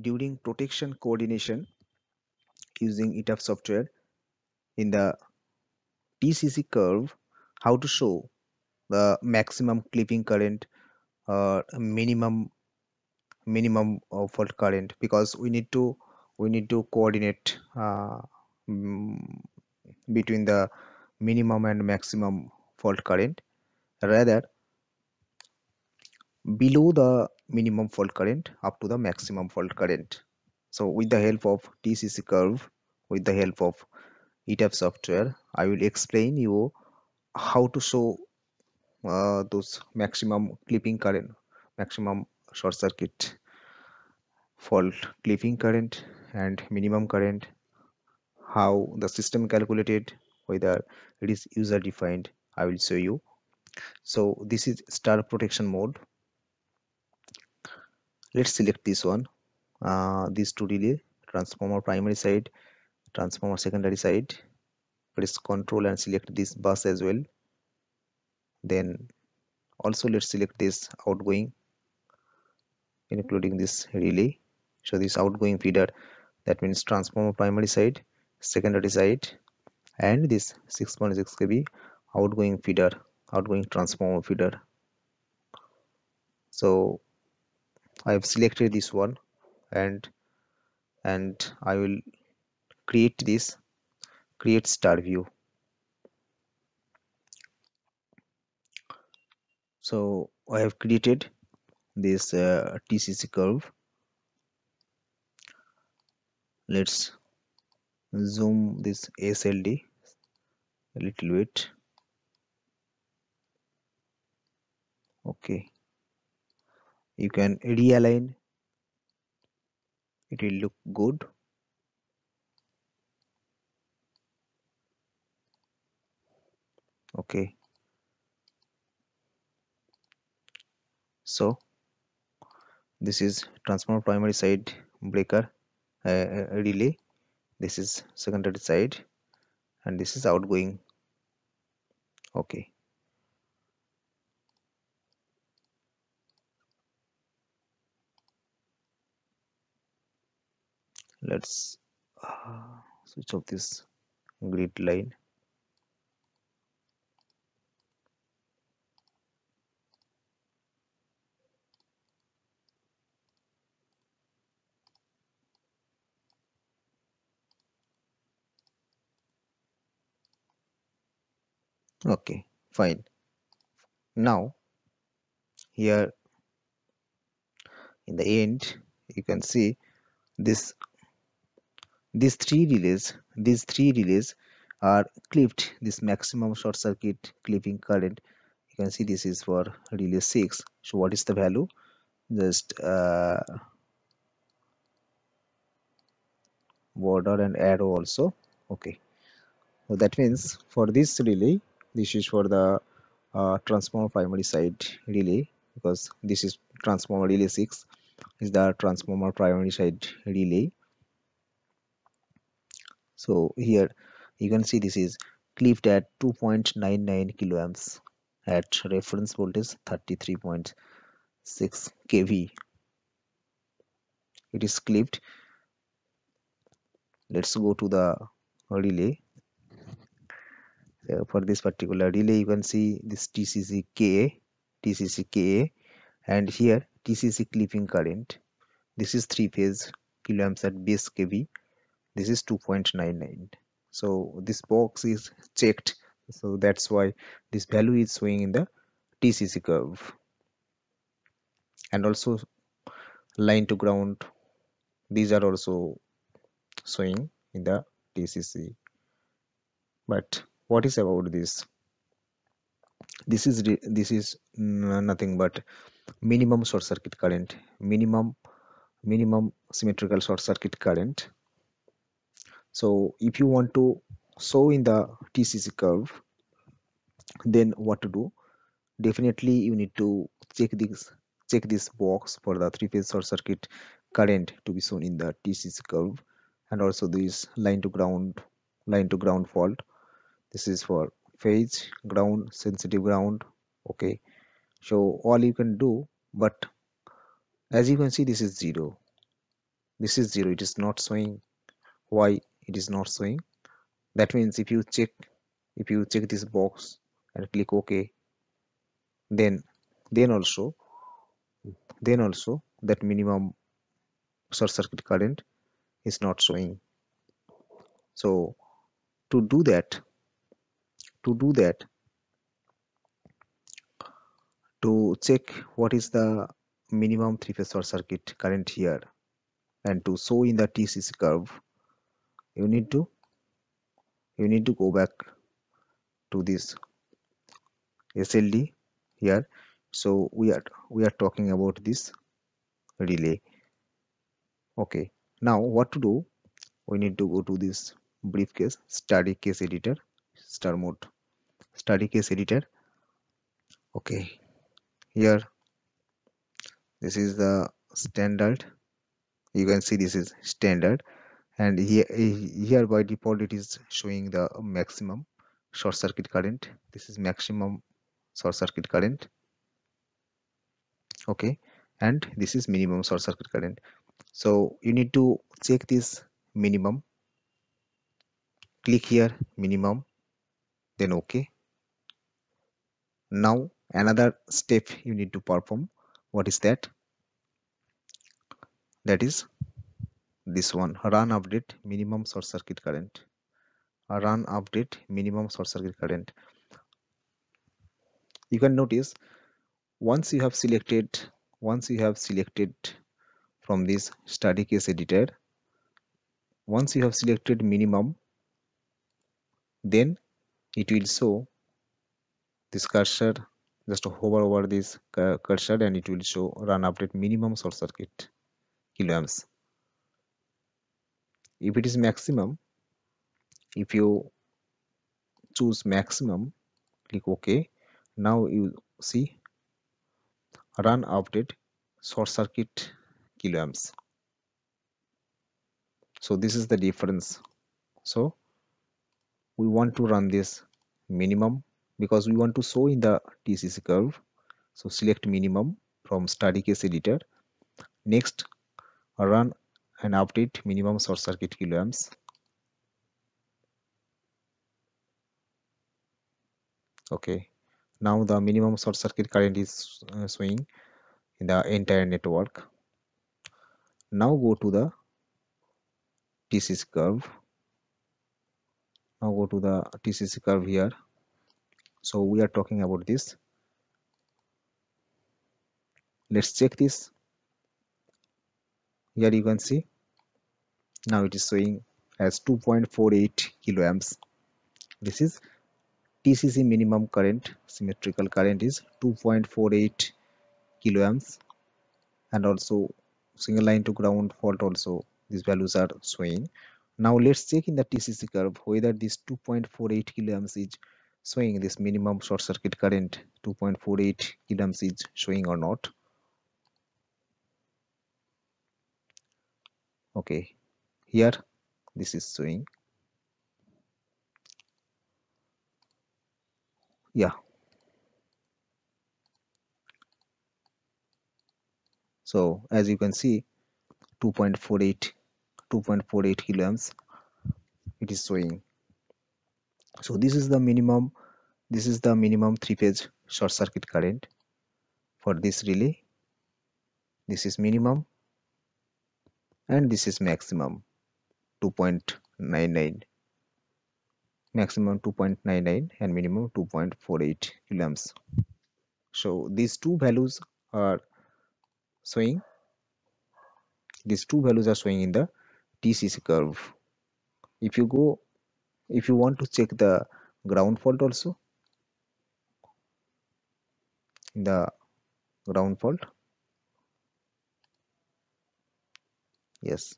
during protection coordination using ETAP software in the TCC curve how to show the maximum clipping current or minimum minimum uh, fault current because we need to we need to coordinate uh, mm, between the minimum and maximum fault current. Rather below the minimum fault current up to the maximum fault current. So with the help of tcc curve with the help of etap software i will explain you how to show uh, those maximum clipping current maximum short circuit fault clipping current and minimum current how the system calculated whether it is user defined. I will show you. So this is star protection mode let's select this one. Uh, these two relay transformer primary side transformer secondary side. Press control and select this bus as well. Then also let's select this outgoing including this relay. So this outgoing feeder that means transformer primary side secondary side and this 6.6 kV outgoing feeder outgoing transformer feeder. So I have selected this one and and I will create this create star view. So I have created this uh, TCC curve. Let's zoom this SLD a little bit. Okay you can realign. It will look good. Okay. So this is transformer primary side breaker uh, uh, relay. This is secondary side and this is outgoing. Okay let's uh, switch off this grid line. Okay fine. Now here in the end you can see this these three relays these three relays are clipped this maximum short circuit clipping current. You can see this is for relay 6 so what is the value? Just uh, border and arrow also. Okay. So that means for this relay this is for the uh, transformer primary side relay because this is transformer relay 6 is the transformer primary side relay so here you can see this is clipped at 2.99 kiloamps at reference voltage 33.6 kV. It is clipped let's go to the relay. Uh, for this particular relay you can see this TCC KA TCC KA and here TCC clipping current. This is three phase kiloamps at base kV this is 2.99 so this box is checked. So that's why this value is showing in the TCC curve. And also line to ground these are also showing in the TCC but what is about this? This is this is nothing but minimum short circuit current. Minimum minimum symmetrical short circuit current so if you want to show in the TCC curve then what to do? Definitely you need to check this check this box for the three phase short circuit current to be shown in the TCC curve. And also this line to ground line to ground fault. This is for phase ground sensitive ground. Okay. So all you can do but as you can see this is zero. This is 0 it is not showing. Why it is not showing. That means if you check if you check this box and click ok then then also then also that minimum short circuit current is not showing. So to do that to do that to check what is the minimum three phase short circuit current here and to show in the TCC curve you need to you need to go back to this SLD here. So we are we are talking about this relay. Okay. Now what to do? We need to go to this briefcase study case editor star mode. Study case editor. Okay. Here this is the standard. You can see this is standard and here here by default it is showing the maximum short circuit current. This is maximum short circuit current. Okay. And this is minimum short circuit current. So you need to check this minimum. Click here minimum. Then okay. Now another step you need to perform. What is that? That is this one. Run update minimum short circuit current. Run update minimum short circuit current. You can notice once you have selected once you have selected from this study case editor once you have selected minimum then it will show this cursor just hover over this cursor and it will show run update minimum short circuit kiloamps if it is maximum if you choose maximum click ok. Now you see run update short circuit kiloamps. So this is the difference. So we want to run this minimum because we want to show in the TCC curve. So select minimum from study case editor. Next run and update minimum short circuit kiloamps okay. Now the minimum short circuit current is uh, showing in the entire network. Now go to the TCC curve. Now go to the TCC curve here. So we are talking about this. Let's check this. Here you can see now it is showing as 2.48 kiloamps. This is TCC minimum current symmetrical current is 2.48 kiloamps. And also single line to ground fault also these values are showing. Now let's check in the TCC curve whether this 2.48 kiloamps is showing this minimum short circuit current 2.48 kiloamps is showing or not. Okay here. This is showing. Yeah. So as you can see 2.48 2.48 kiloamps it is showing. So this is the minimum this is the minimum three phase short circuit current for this relay. This is minimum and this is maximum 2.99 maximum 2.99 and minimum 2.48 kiloamps so these two values are showing these two values are showing in the TCC curve. If you go if you want to check the ground fault also the ground fault yes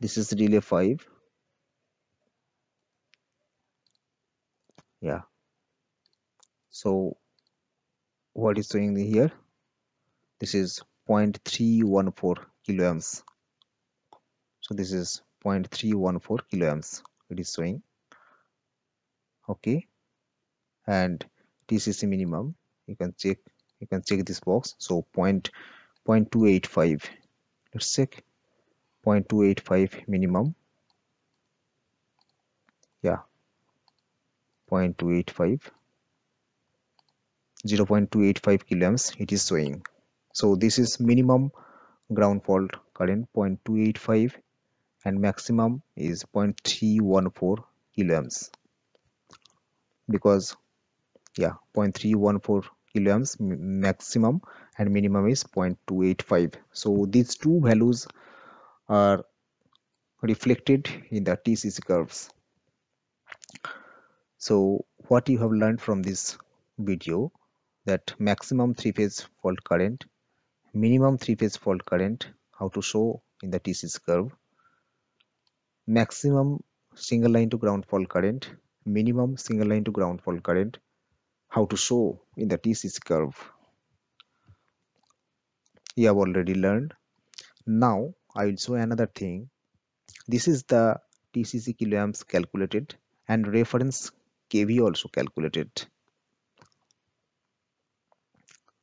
this is relay 5 yeah. So what is showing here? This is 0.314 kiloamps. So this is 0.314 kiloamps it is showing. Okay. And tcc minimum. You can check you can check this box. So point 0.285 let's check 0.285 minimum. Yeah. 0.285 0.285 kiloamps it is showing. So this is minimum ground fault current 0.285 and maximum is 0.314 kiloamps because yeah 0.314 kiloamps maximum and minimum is 0.285 so these two values are reflected in the TCC curves. So what you have learned from this video that maximum three-phase fault current minimum three-phase fault current how to show in the TCC curve maximum single line to ground fault current minimum single line to ground fault current how to show in the TCC curve. You have already learned. Now I will show another thing. This is the TCC kiloamps calculated and reference kV also calculated.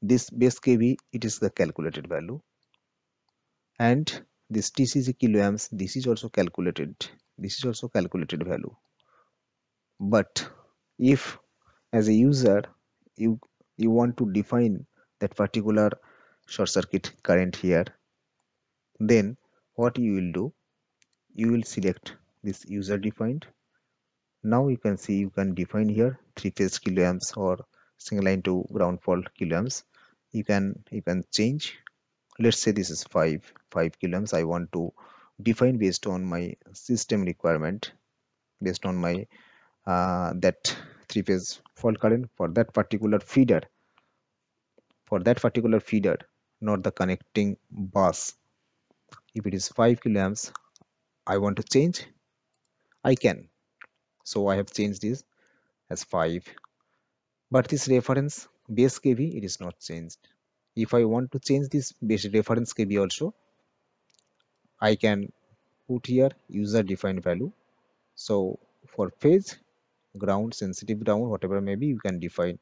This base kV it is the calculated value. And this TCC kiloamps this is also calculated. This is also calculated value. But if as a user you you want to define that particular short circuit current here then what you will do you will select this user defined. Now you can see you can define here three phase kiloamps or single line to ground fault kiloamps. You can you can change. Let's say this is 5 5 kiloamps. I want to define based on my system requirement based on my uh, that three phase fault current for that particular feeder. For that particular feeder not the connecting bus if it is 5 kiloamps i want to change. I can. So i have changed this as 5 but this reference base kV it is not changed. If I want to change this base reference kV also I can put here user defined value. So for phase ground sensitive ground whatever maybe you can define.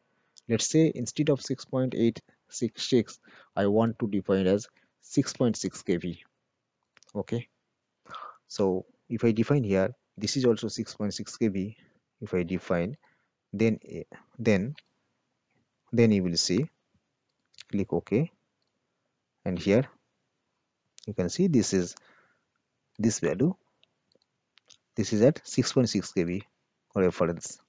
Let's say instead of 6.866 I want to define as 6.6 kV okay. So if I define here this is also 6.6 kV if I define then then then you will see click ok. And here you can see this is this value. This is at 6.6 kV reference.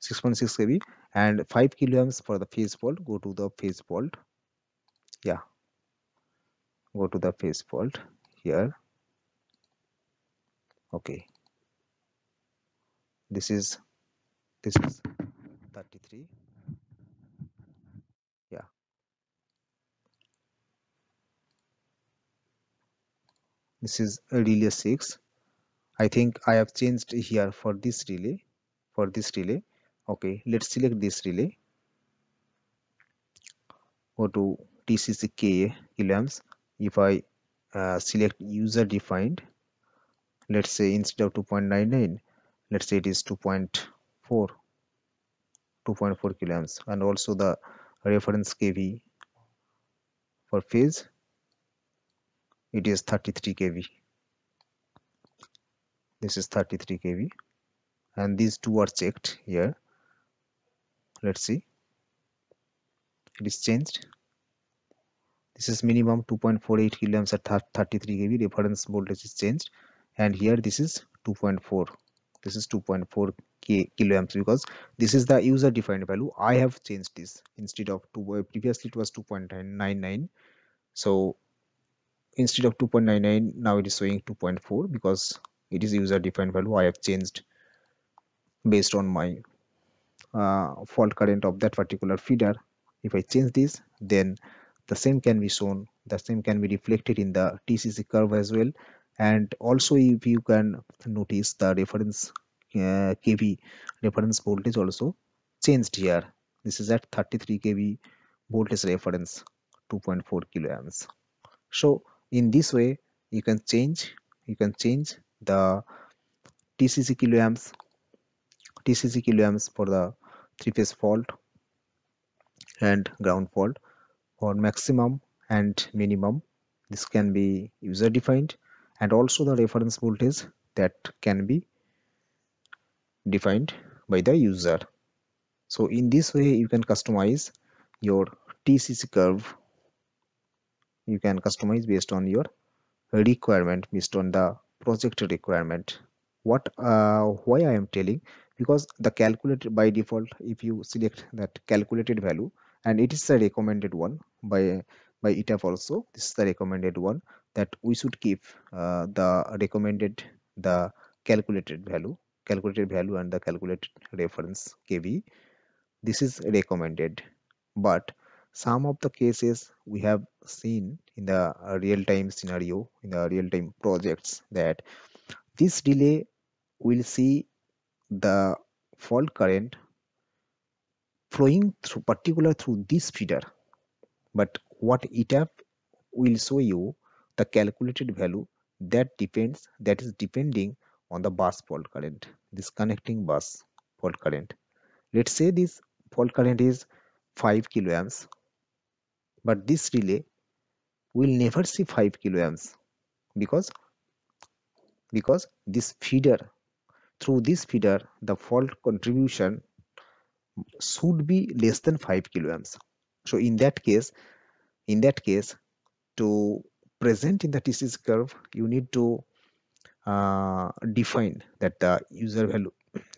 6.6 kV and 5 kiloamps for the phase fault go to the phase fault. Yeah go to the phase fault here. Okay. This is this is 33 yeah. This is a relay 6 I think I have changed here for this relay for this relay. Okay let's select this relay. Go to TCC KA kiloamps if I uh, select user defined let's say instead of 2.99 let's say it is 2.4 2.4 kiloamps and also the reference kV for phase it is 33 kV this is 33 kV and these two are checked here. Let's see. It is changed this is minimum 2.48 kiloamps at 33 kV reference voltage is changed. And here this is 2.4 this is 2.4 kiloamps because this is the user defined value. I have changed this. Instead of two uh, previously it was 2.99 so instead of 2.99 now it is showing 2.4 because it is user defined value. I have changed based on my uh, fault current of that particular feeder. If i change this then the same can be shown the same can be reflected in the tcc curve as well. And also if you can notice the reference uh, kV reference voltage also changed here. This is at 33 kV voltage reference 2.4 kiloamps so in this way you can change you can change the TCC kiloamps TCC kiloamps for the three phase fault and ground fault for maximum and minimum. This can be user defined and also the reference voltage that can be defined by the user. So in this way you can customize your TCC curve. You can customize based on your requirement based on the project requirement. What uh, why I am telling? Because the calculated by default if you select that calculated value and it is a recommended one by by ETAP also. This is the recommended one that we should keep uh, the recommended the calculated value calculated value and the calculated reference kV this is recommended. But some of the cases we have seen in the real-time scenario in the real-time projects that this relay will see the fault current flowing through particular through this feeder. But what ETAP will show you the calculated value that depends that is depending on the bus fault current this connecting bus fault current. Let's say this fault current is 5 kiloamps but this relay will never see 5 kiloamps because because this feeder through this feeder the fault contribution should be less than 5 kiloamps so in that case in that case to present in the TCC curve you need to uh, define that the user value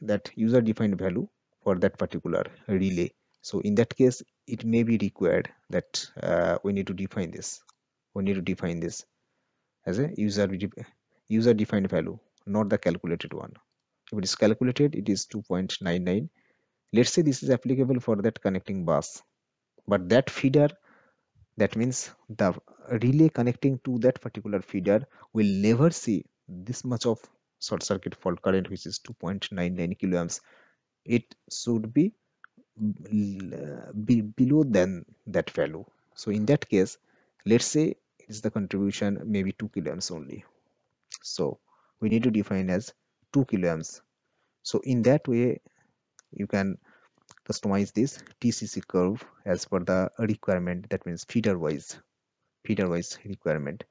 that user defined value for that particular relay. So in that case it may be required that uh, we need to define this. We need to define this as a user user defined value not the calculated one. If it is calculated it is 2.99 let's say this is applicable for that connecting bus. But that feeder that means the relay connecting to that particular feeder will never see this much of short circuit fault current which is 2.99 kiloamps. It should be, be below than that value. So in that case let's say is the contribution maybe 2 kiloamps only. So we need to define as 2 kiloamps. So in that way you can customize this TCC curve as per the requirement that means feeder wise feeder wise requirement.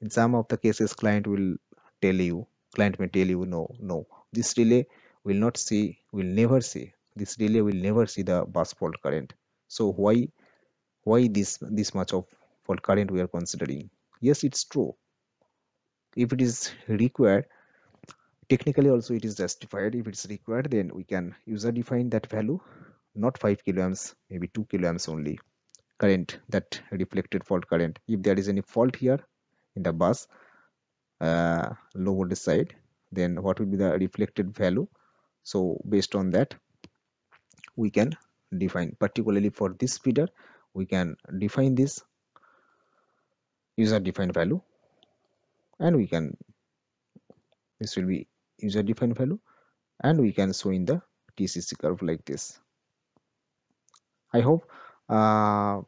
In some of the cases client will tell you client may tell you no no this relay will not see will never see this relay will never see the bus fault current. So why why this this much of fault current we are considering? Yes it's true. If it is required technically also it is justified. If it's required then we can user define that value not 5 kiloamps maybe 2 kiloamps only current that reflected fault current. If there is any fault here in the bus uh, low voltage side then what will be the reflected value? So based on that we can define. Particularly for this feeder we can define this user defined value and we can this will be user defined value and we can show in the TCC curve like this. I hope uh,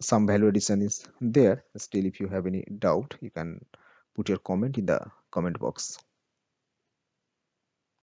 some value addition is there. Still if you have any doubt you can put your comment in the comment box